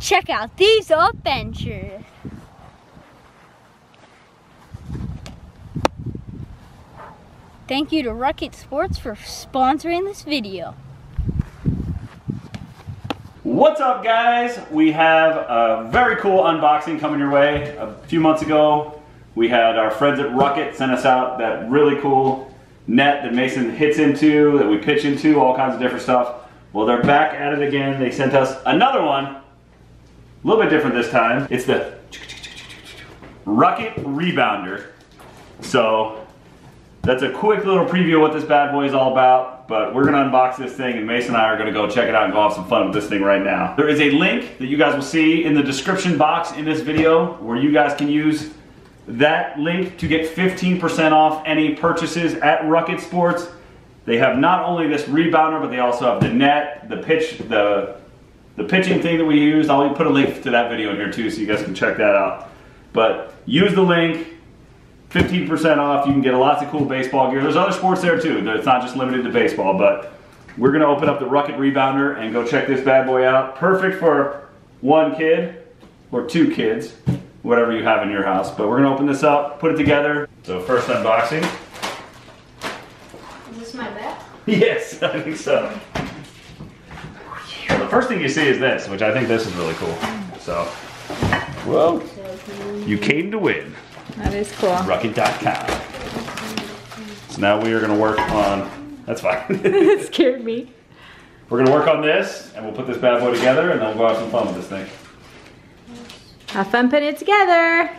Check out these adventures. Thank you to Rukket Sports for sponsoring this video. What's up guys? We have a very cool unboxing coming your way. A few months ago, we had our friends at Rukket send us out that really cool net that Mason hits into, that we pitch into, all kinds of different stuff. Well, they're back at it again. They sent us another one, a little bit different this time. It's the Rukket Rebounder. So that's a quick little preview of what this bad boy is all about, but we're gonna unbox this thing and Mason and I are gonna go check it out and go have some fun with this thing right now. There is a link that you guys will see in the description box in this video where you guys can use that link to get 15% off any purchases at Rukket Sports. They have not only this rebounder, but they also have the net, the pitch, the the pitching thing that we used. I'll put a link to that video in here too, so you guys can check that out. But use the link, 15% off. You can get lots of cool baseball gear. There's other sports there too. It's not just limited to baseball, but we're gonna open up the Rukket Rebounder and go check this bad boy out. Perfect for one kid or two kids, whatever you have in your house. But we're gonna open this up, put it together. So first unboxing. Is this my bet? Yes, I think so. The first thing you see is this, which I think this is really cool. So, whoa, you came to win. That is cool. Rukket.com. So now we are gonna work on, that's fine. it scared me. We're gonna work on this and we'll put this bad boy together and then we'll go have some fun with this thing. Have fun putting it together.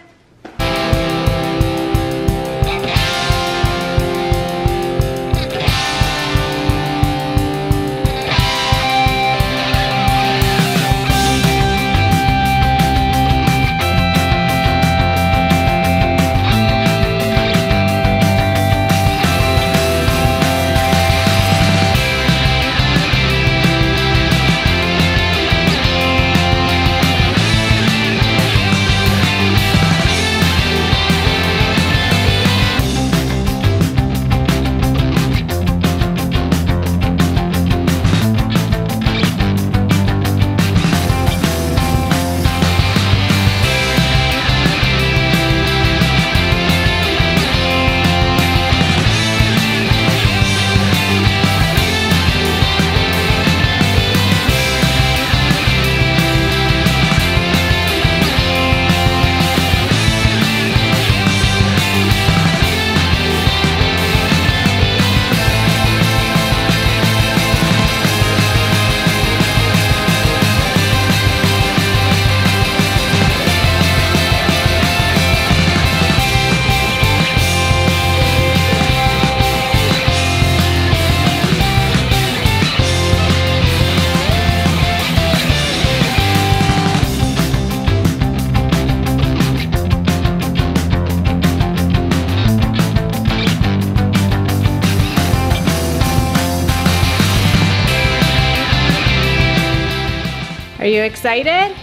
Are you excited?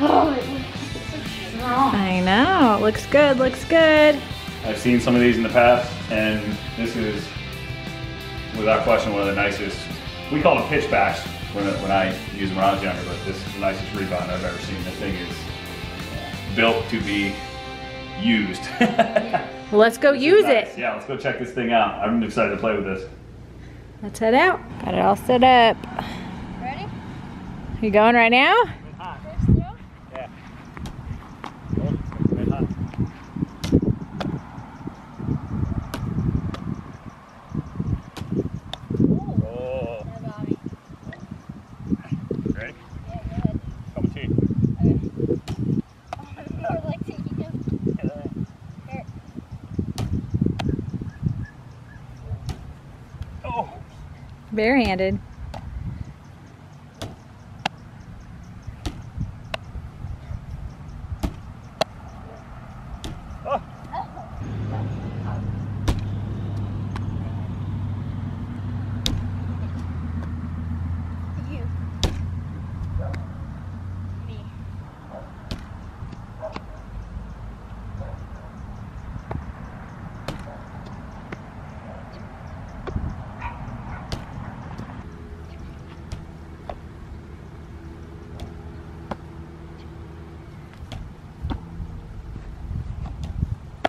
Oh, it looks so strong. I know. It looks good. Looks good. I've seen some of these in the past and this is without question one of the nicest, we call them pitchbacks when, when I used them when I was younger, but this is the nicest rebound I've ever seen. This thing is built to be used. Well, let's go use Nice. it. Yeah, let's go check this thing out. I'm excited to play with this. Let's head out. Got it all set up. You going right now? Oh. Oh, I'm more like taking him. Here. Oh, Barehanded. oh. You. Me.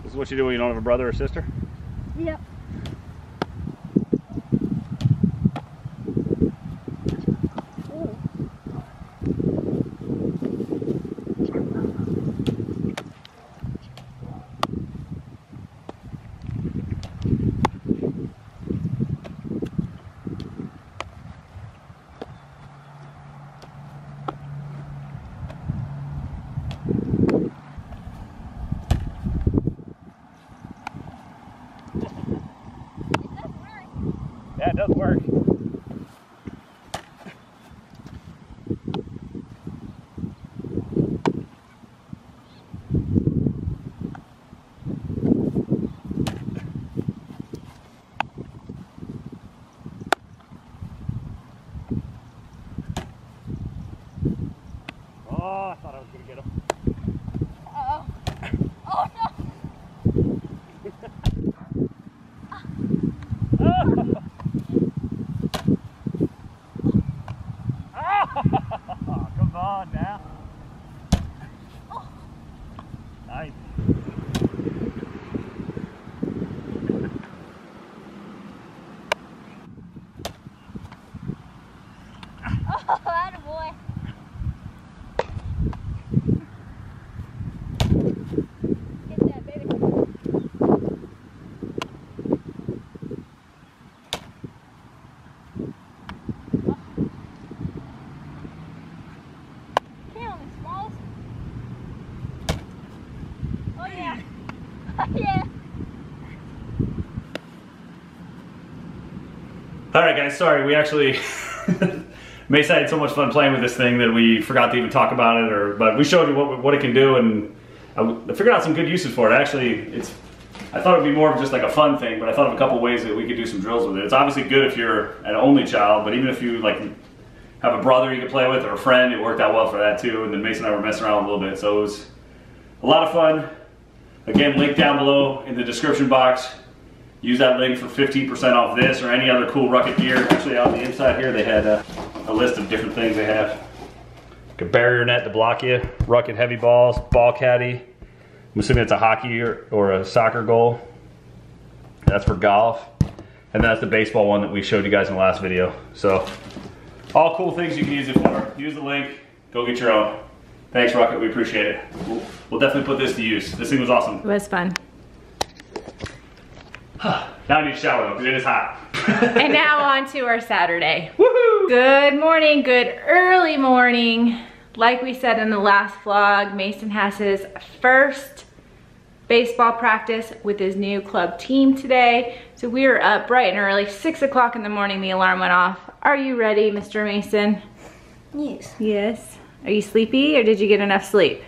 is what you do when you don't have a brother or sister? Yep. Ooh. Yeah, it does work. Gonna get him. Uh-oh. Oh no. Oh, come on now. Nice. Oh, attaboy. Get that, baby. Come on, Smalls. Oh yeah. Oh yeah. All right, guys. Sorry, we actually Mason had so much fun playing with this thing that we forgot to even talk about it. Or, but we showed you what what it can do, and I, figured out some good uses for it. Actually, it's I thought it'd be more of just like a fun thing, but I thought of a couple ways that we could do some drills with it. It's obviously good if you're an only child, but even if you like have a brother you could play with or a friend, it worked out well for that too. And then Mason and I were messing around a little bit, so it was a lot of fun. Again, link down below in the description box. Use that link for 15% off this or any other cool Rukket gear. Actually, on the inside here, they had a, a list of different things they have. Like a barrier net to block you, Rukket heavy balls, ball caddy. I'm assuming it's a hockey or, or a soccer goal. That's for golf. And that's the baseball one that we showed you guys in the last video. So, all cool things you can use it for. Use the link, go get your own. Thanks, Rukket. We appreciate it. We'll, we'll definitely put this to use. This thing was awesome. It was fun. Now I need to shower though, because it is hot. and now on to our Saturday. Woohoo! Good morning, good early morning. Like we said in the last vlog, Mason has his first baseball practice with his new club team today. So we are up bright and early, six o'clock in the morning, the alarm went off. Are you ready, Mr. Mason? Yes. Yes. Are you sleepy or did you get enough sleep?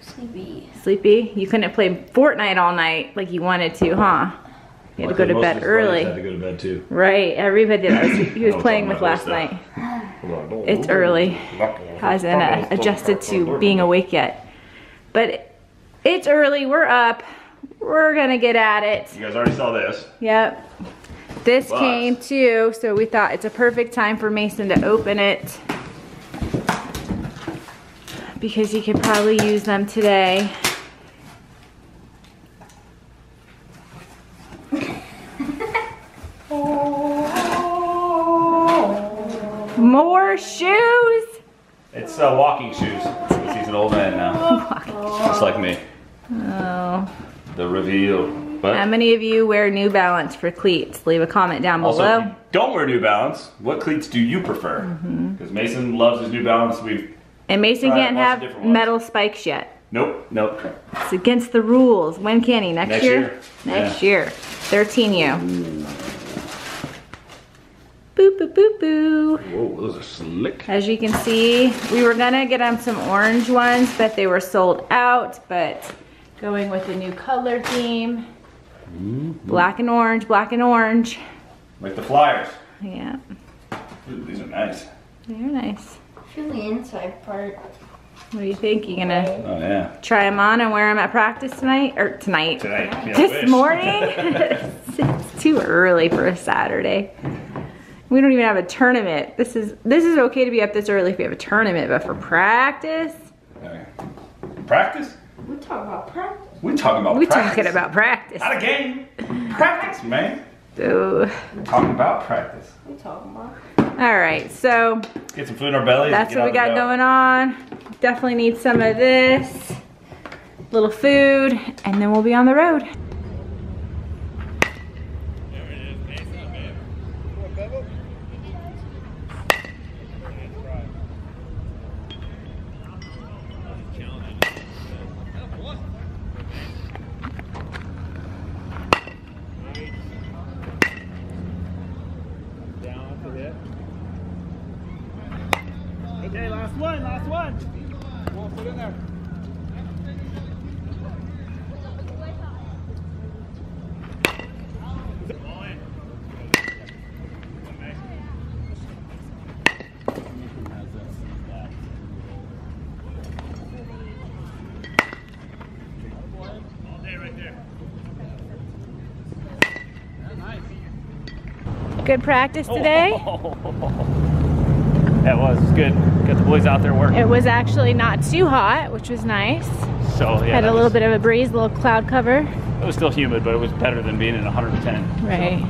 Sleepy. Sleepy? You couldn't play Fortnite all night like you wanted to, huh? You had to go to bed early. Had to go to bed too. Right, everybody that was, he was playing with last night. It's early. Hasn't uh, adjusted to being awake yet. But it's early, we're up. We're gonna get at it. You guys already saw this. Yep. This Box. came too, so we thought it's a perfect time for Mason to open it. Because he could probably use them today. Uh, walking shoes. Because he's an old man now. Just like me. Oh. The reveal. But How many of you wear New Balance for cleats? Leave a comment down also, below. if you don't wear New Balance, what cleats do you prefer? Mm-hmm. Because Mason loves his New Balance. We've and Mason can't have metal spikes yet. nope, nope. It's against the rules. When can he? Next, Next year? year. Next Yeah. year. 13U. Boop, boop, boop, boo. Whoa, those are slick. As you can see, we were gonna get him some orange ones, but they were sold out. But going with the new color theme. Mm-hmm. Black and orange, black and orange. Like the Flyers. Yeah, Ooh, these are nice. they're nice. Feel the inside part. What do you think? You gonna Oh yeah. try them on and wear them at practice tonight? Or tonight? Tonight. Yeah, this wish. morning? it's too early for a Saturday. We don't even have a tournament. This is this is okay to be up this early if we have a tournament, but for practice, Okay. Practice? We talk about practice. We talking about We practice. talking about practice. Not a game. Practice, man. Dude. We're talking about practice. We talking about? All right, so Get some food in our bellies. that's what we got go. going on. Definitely need some of this, little food, and then we'll be on the road. Okay, last one, last one. Won't put in there. Good practice today. That was good. Got the boys out there working. It was actually not too hot, which was nice. So yeah, Had a little was- bit of a breeze, a little cloud cover. It was still humid, but it was better than being in 110. Right.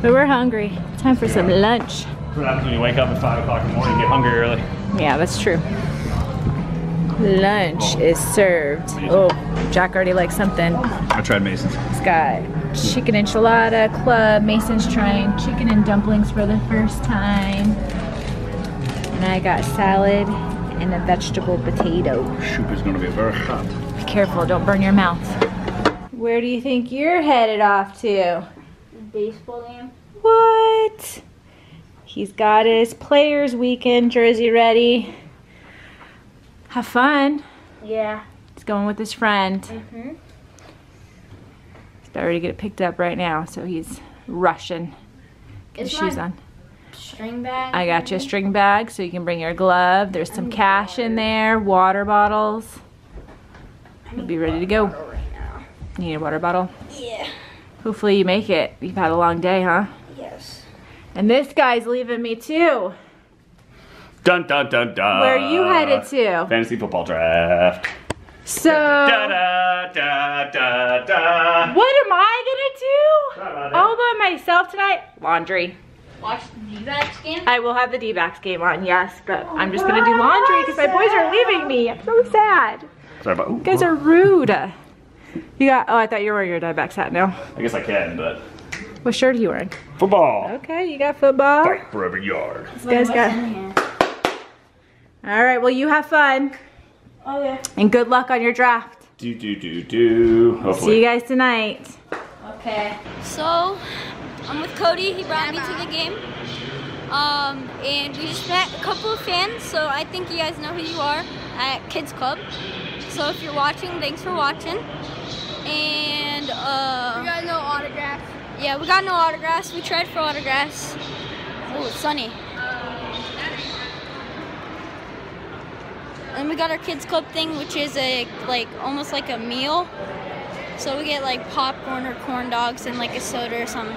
But we're hungry. Time for some lunch. What happens when you wake up at five o'clock in the morning and get hungry early? Yeah, that's true. Lunch is served. Oh, Jack already likes something. I tried Mason's. It's got chicken enchilada club. Mason's trying chicken and dumplings for the first time. And I got salad and a vegetable potato. Soup is going to be very hot. Be careful, don't burn your mouth. Where do you think you're headed off to? Baseball game. What? He's got his players weekend jersey ready. Have fun. Yeah. He's going with his friend. Mm-hmm. He's about ready to get it picked up right now, so he's rushing. Get his Is shoes on. String bag. I got you a string bag so you can bring your glove. There's some cash in there, water bottles. You'll be ready to go. Right now. You need a water bottle? Yeah. Hopefully you make it. You've had a long day, huh? Yes. And this guy's leaving me too. Dun dun dun dun. Where are you headed to? Fantasy football draft. So, Da da da da da. what am I gonna do? All by myself tonight? Laundry. Watch the D-backs game. I will have the D-backs game on, yes, but oh I'm just gonna do laundry because my boys are leaving me. I'm so sad. Sorry about. Ooh, You guys are rude. You got, oh, I thought you were wearing your D-backs hat now. I guess I can, but What shirt are you wearing? football. Okay, you got football. Fight for every yard. This guy's got, all right, well, you have fun oh, Okay. and good luck on your draft. Do do do do. Hopefully. See you guys tonight. Okay. So, I'm with Cody. He brought me to the game. Um, and we just met a couple of fans, so I think you guys know who you are at Kids Club. So if you're watching, thanks for watching. And uh, got no autograph. yeah, we got no autographs. We tried for autographs. Oh, it's sunny. And we got our Kids Club thing, which is a like almost like a meal. So we get like popcorn or corn dogs and like a soda or something.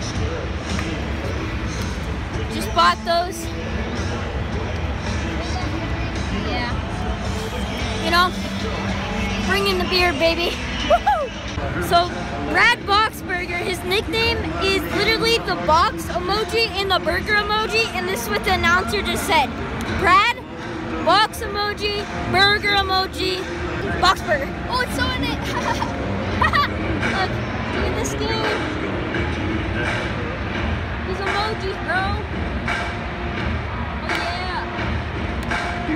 Bought those. Yeah. You know, bring in the beer, baby. So, Brad Boxberger, his nickname is literally the box emoji and the burger emoji, and this is what the announcer just said. Brad, box emoji, burger emoji, Boxberger. Oh, it's so in it. Look, look this game. These emojis, bro.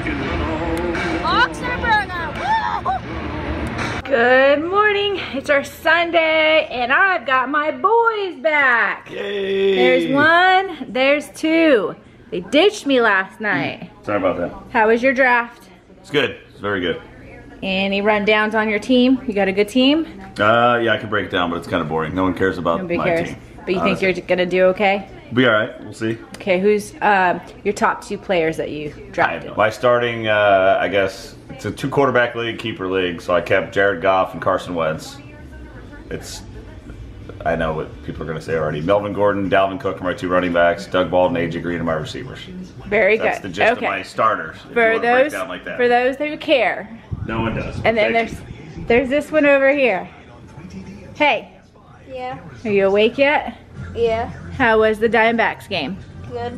Boxer burger. Woo! Good morning. It's our Sunday, and I've got my boys back. Yay! There's one, there's two. They ditched me last night. Sorry about that. How was your draft? It's good. It's very good. Any rundowns on your team? You got a good team? Uh, yeah, I can break it down, but it's kind of boring. No one cares about Nobody my cares. team. But you honestly. think you're gonna do okay? Be all right. We'll see. Okay, who's um, your top two players that you drafted? By starting, uh, I guess, it's a two quarterback league, keeper league. So I kept Jared Goff and Carson Wentz. It's, I know what people are going to say already. Melvin Gordon, Dalvin Cook are my two running backs. Doug Baldwin, AJ Green are my receivers. Very That's good. That's the gist okay. of my starters. for those like that. for those who care. no one does. And then Thank there's you. there's this one over here. Hey, Yeah. are you awake yet? Yeah. How was the Diamondbacks game? Good.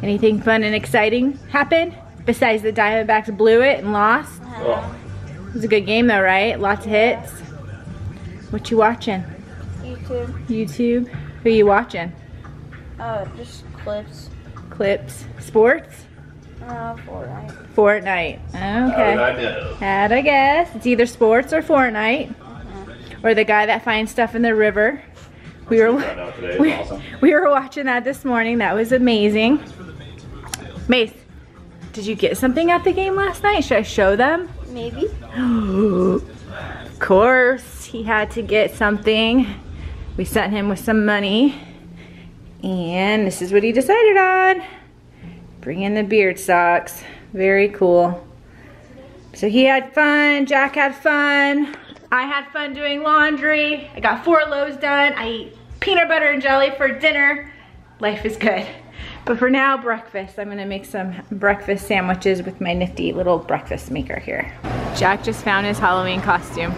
Anything fun and exciting happen besides the Diamondbacks blew it and lost? Oh, It was a good game though, right? Lots of hits. What you watching? YouTube. YouTube? Who you watching? Uh, just clips. Clips? Sports? Uh, Fortnite. Fortnite. Okay. I know. Had I guess. It's either sports or Fortnite. Or the guy that finds stuff in the river. We were Found out today. we, awesome. we were watching that this morning. That was amazing. Mace, did you get something at the game last night? Should I show them? Maybe. Of course, he had to get something. We sent him with some money. And this is what he decided on. Bring in the beard socks. Very cool. So he had fun, Jack had fun. I had fun doing laundry. I got four loads done. I eat peanut butter and jelly for dinner. Life is good. But for now, breakfast. I'm gonna make some breakfast sandwiches with my nifty little breakfast maker here. Jack just found his Halloween costume.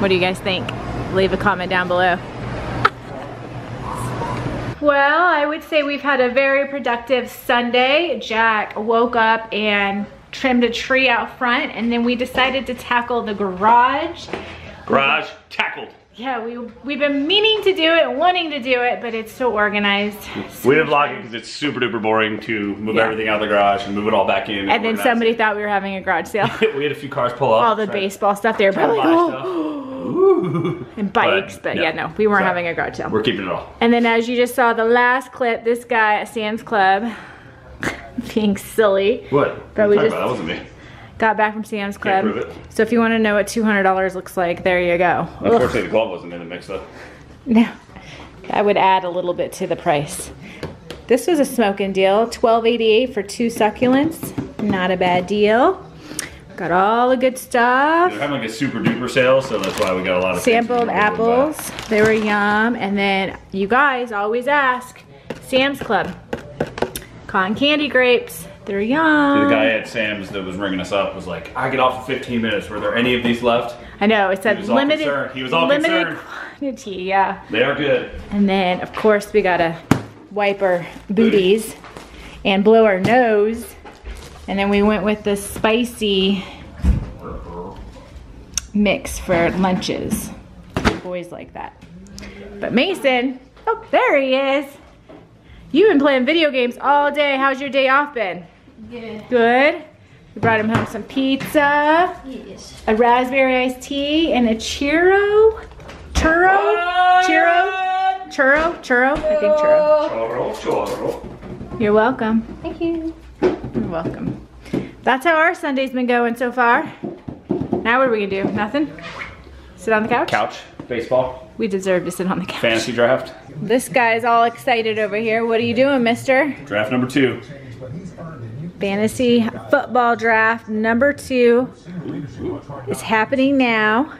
What do you guys think? Leave a comment down below. Well, I would say we've had a very productive Sunday. Jack woke up and trimmed a tree out front and then we decided to tackle the garage. Garage tackled. Yeah, we, we've been meaning to do it, wanting to do it, but it's so organized. So We didn't vlog it because it's super duper boring to move Yeah. everything out of the garage and move it all back in. And then somebody it. thought we were having a garage sale. we had a few cars pull up. All the baseball stuff, there, were tried to probably like, oh, and bikes, but, yeah, no, we weren't So, having a garage sale. We're keeping it all. And then as you just saw the last clip, this guy at Sam's Club being silly What? But we just- about? That wasn't me. Got back from Sam's Club. So if you want to know what $200 looks like, there you go. Ugh. Unfortunately, the glove wasn't in the mix though. No, I would add a little bit to the price. This was a smoking deal, $12.88 for two succulents. Not a bad deal. Got all the good stuff. They're having like a super duper sale, so that's why we got a lot of Sampled we were able to buy. apples. They were yum. And then you guys always ask Sam's Club. Cotton candy grapes. They're yum. The guy at Sam's that was ringing us up was like, "I get off in 15 minutes. Were there any of these left? I know it said limited. concerned. He was all limited concerned. quantity. Yeah. They are good." And then of course we gotta wipe our booties and blow our nose. And then we went with the spicy mix for lunches. Boys like that. But Mason, oh there he is. You've been playing video games all day. How's your day off been? Good. Good. We brought him home some pizza, Yes. a raspberry iced tea, and a churro. Churro? Churro? Churro? Churro? I think churro. Choro, choro. You're welcome. Thank you. You're welcome. That's how our Sunday's been going so far. Now what are we gonna do? Nothing? Sit on the couch? Couch, baseball, We deserve to sit on the couch. fantasy draft, This guy's all excited over here. What are you doing, mister? draft number two. Fantasy football draft number two is happening now.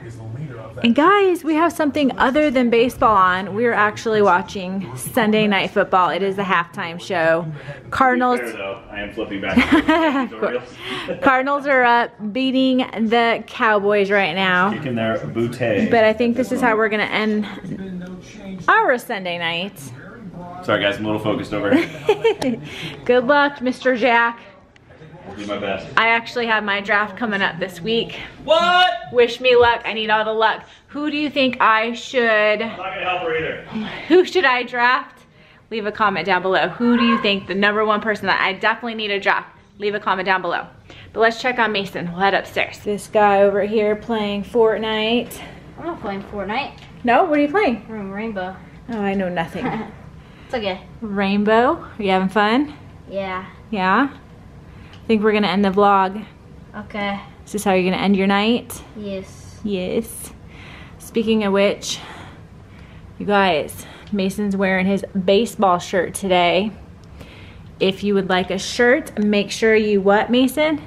And guys, we have something other than baseball on. We're actually watching Sunday Night Football. It is the halftime show. Cardinals though, I am flipping back. to the reels. Cardinals are up beating the Cowboys right now. Kicking their bootay. But I think this is how we're gonna end our Sunday night. Sorry guys, I'm a little focused over. Here. Good luck, Mr. Jack. I'll do my best. I actually have my draft coming up this week. What? Wish me luck. I need all the luck. Who do you think I should, I'm not gonna help her either. who should I draft? Leave a comment down below. Who do you think the number one person that I definitely need to draft? Leave a comment down below. But let's check on Mason. We'll head upstairs. This guy over here playing Fortnite. I'm not playing Fortnite. No, what are you playing? I'm Rainbow. Oh, I know nothing. It's okay. Rainbow. Are you having fun? Yeah. Yeah? Think we're gonna end the vlog. Okay. This is this how you're gonna end your night? Yes. Yes. Speaking of which, you guys, Mason's wearing his baseball shirt today. If you would like a shirt, make sure you what, Mason?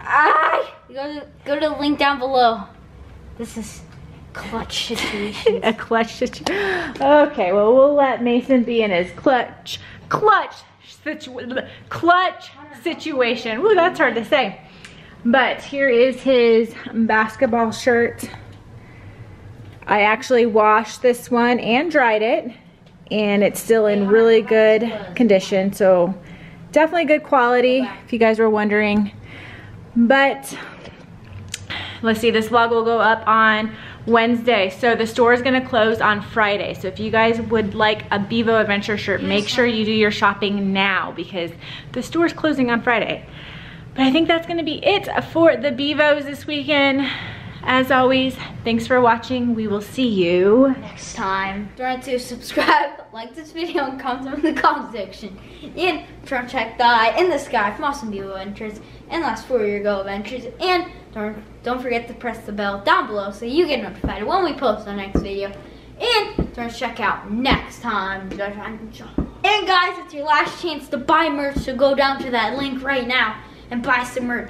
Ah! Go to, go to the link down below. This is clutch situation. a clutch situ- Okay, well we'll let Mason be in his clutch, clutch, clutch situation. Ooh, that's hard to say. But here is his basketball shirt. I actually washed this one and dried it, and it's still in really good condition. So definitely good quality, if you guys were wondering. But let's see, this vlog will go up on Wednesday. So the store is gonna close on Friday. So if you guys would like a Bevo Adventure shirt, make sure you do your shopping now because the store's closing on Friday. But I think that's gonna be it for the Bevos this weekend. As always, thanks for watching. We will see you. Next time. Don't forget to subscribe, like this video, and comment in the comment section. And to check the eye in the sky from Awesome Bevo Adventures and Last Four Year Go Adventures. And don't, don't forget to press the bell down below so you get notified when we post our next video. And don't check out next time. And guys, it's your last chance to buy merch, so go down to that link right now and buy some merch.